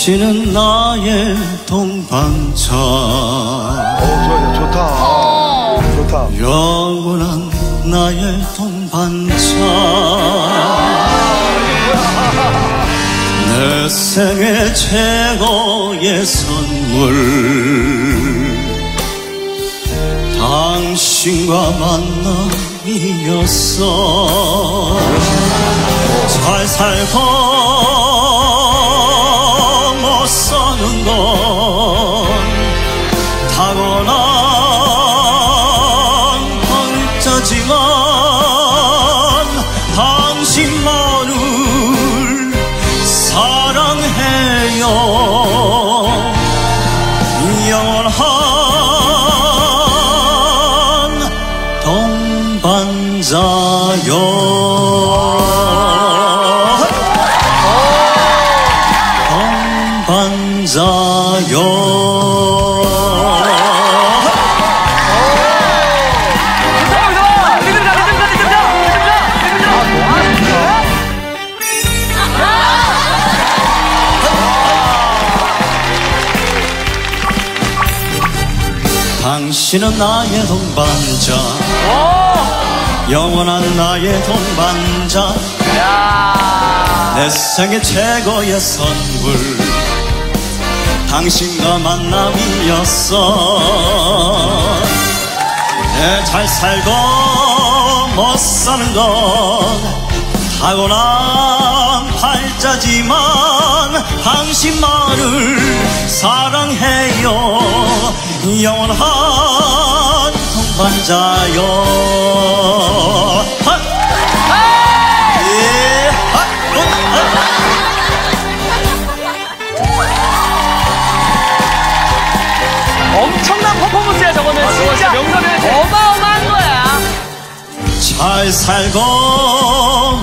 당신은 나의 동반자. 어, 좋아, 좋다. 좋다. 영원한 나의 동반자. 내 생애 최고의 선물. 당신과 만남이었어. 잘 살고 난 혼자지만 당신만을 사랑해요. 영원한 동반자요 동반자요 당신은 나의 동반자. 영원한 나의 동반자. 내 생애 최고의 선물. 당신과 만남이었어. 내 잘 살고 못 사는 건 타고난 팔자지만 당신만을 사랑해요 영원한 동반자요 하! 예, 하! 어, 하! 엄청난 퍼포먼스야 저거는 진짜 어마어마한 거야. 잘 살고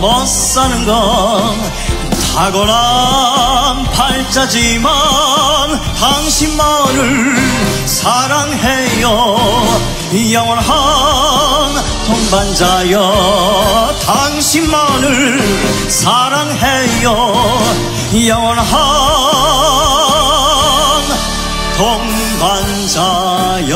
못 사는 건 타고난 팔자지만 당신만을 사랑해요. 영원한 동반자여 당신만을 사랑해요. 영원한 동반자